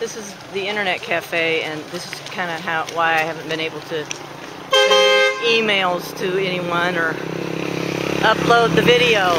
This is the internet cafe, and this is kind of how why I haven't been able to send emails to anyone or upload the video.